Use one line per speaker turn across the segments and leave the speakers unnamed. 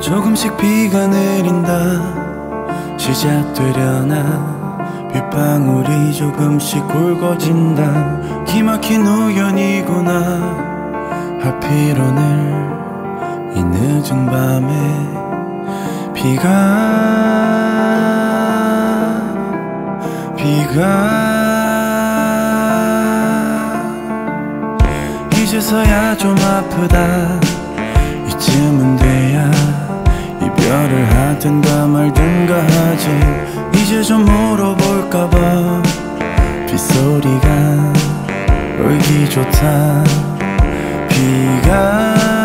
조금씩 비가 내린다. 시작되려나? 빗방울이 조금씩 굵어진다. 기막힌 우연이구나. 하필 오늘 이 늦은 밤에 비가 비가. 이제서야 좀 아프다. 이쯤은 이별을 하든가 말든가 하지. 이제 좀 물어볼까봐. 빗소리가 울기 좋다. 비가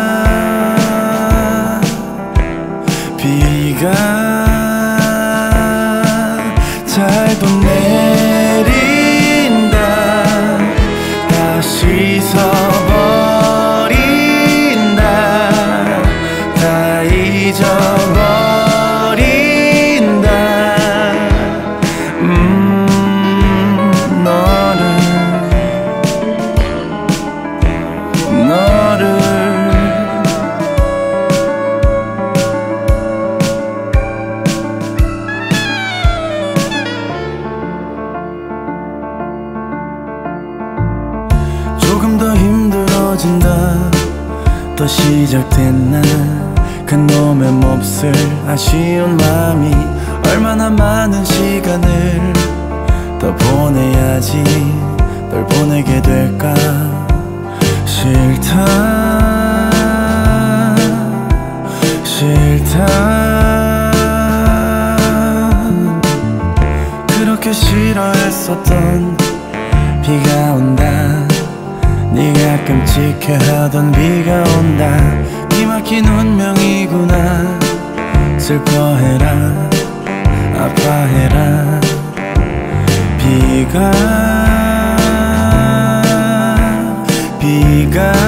힘들어진다. 또 시작됐나. 큰 놈의 몹쓸 아쉬운 마음이 얼마나 많은 시간을 더 보내야지 널 보내게 될까. 싫다. 싫다. 그렇게 싫어했었던 비가 온다 네가 끔찍해하던 비가 온다. 기막힌 운명이구나. 슬퍼해라 아파해라. 비가 비가